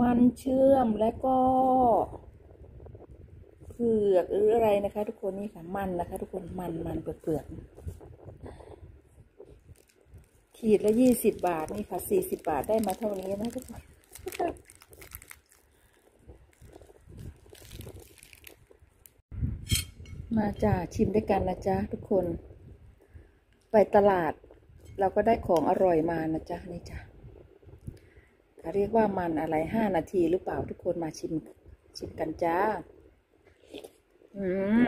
มันเชื่อมและก็เผือกหรืออะไรนะคะ ทุกคนนี่ค่ะมันนะคะ ทุกคนมันมันเปลือกเปลือกขีดละยี่สิบบาทนี่ค่ะสี่สิบบาทได้มาเท่านี้นะทุกคนมาจ้าชิมด้วยกันนะจ๊ะทุกคน ไปตลาด เราก็ได้ของอร่อยมานะจ๊ะนี่จ้ะ เขาเรียกว่ามันอะไรห้านาทีหรือเปล่าทุกคนมาชิมชิมกันจ้า อืม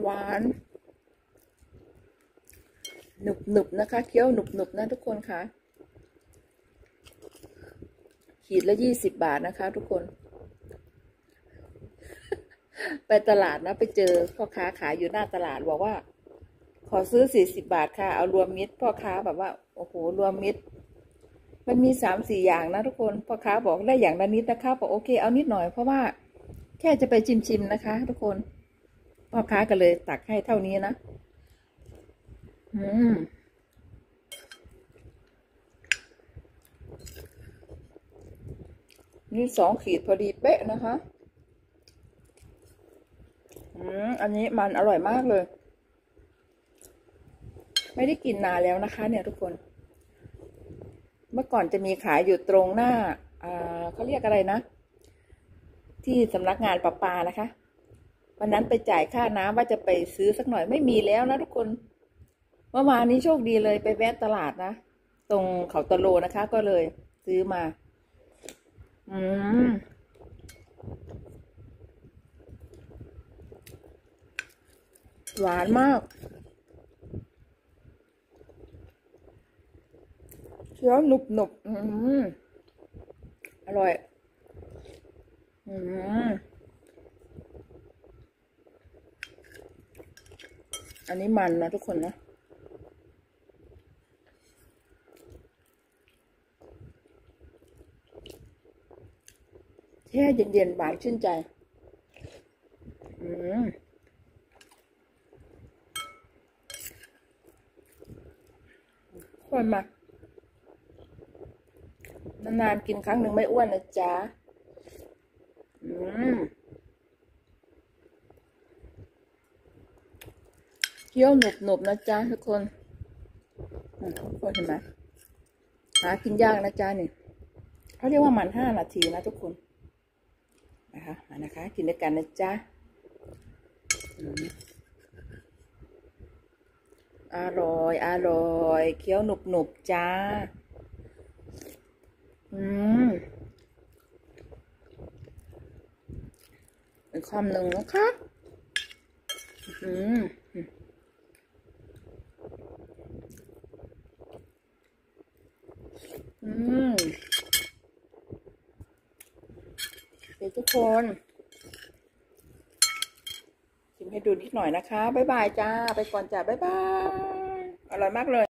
หวานหนุบหนุบนะคะ เคี้ยวหนุบหนุบนะทุกคนคะขีดละยี่สิบบาทนะคะ ทุกคน ไปตลาดนะไปเจอพ่อค้าขายอยู่หน้าตลาดบอกว่า ขอซื้อสี่สิบาทค่ะ เอารวมมิตรพ่อค้าแบบว่าโอ้โหรวมมิตร มันมีสามสี่อย่างนะทุกคนพ่อค้าบอกได้อย่างละนิดนะคะบอกโอเคเอานิดหน่อยเพราะว่าแค่จะไปชิมชิมนะคะ ทุกคนพ่อค้าก็เลยตักให้เท่านี้นะอืมนี่สองขีดพอดีเป๊ะนะคะ อืมอันนี้มันอร่อยมากเลย ไม่ได้กินนานแล้วนะคะ เนี่ยทุกคน เมื่อก่อนจะมีขายอยู่ตรงหน้าอ่าเขาเรียกอะไรนะ ที่สำนักงานประปานะคะวันนั้นไปจ่ายค่าน้ำว่าจะไปซื้อสักหน่อยไม่มีแล้วนะทุกคน เมื่อวานนี้โชคดีเลยไปแวะตลาดนะ ตรงเขาตะโลนะคะ ก็เลยซื้อมา อืม หวานมากเคี้ยวหนุบหนุบอืมอร่อย อืมอันนี้มันนะทุกคนนะแช่เย็นๆหวานชื่นใจ อืม คนมานานๆกินครั้งหนึ่งไม่อ้วนนะจ๊ะ อืมเคี้ยวหนุบหนุบนะจ๊ะทุกคนอืมทุกคนเห็นไหมหากินยากนะจ๊ะนี่เขาเรียกว่ามันห้านาทีนะทุกคน นะคะ มานะคะ กินด้วยกันนะจ๊ะ อร่อย อร่อย เคี้ยวหนุบหนุบจ้า อืมอีกคำหนึ่งนะคะอืมอืมเดี๋ยวทุกคน ให้ดูนิดหน่อยนะคะ บ๊ายบายจ้า ไปก่อนจ้า บ๊ายบาย อร่อยมากเลย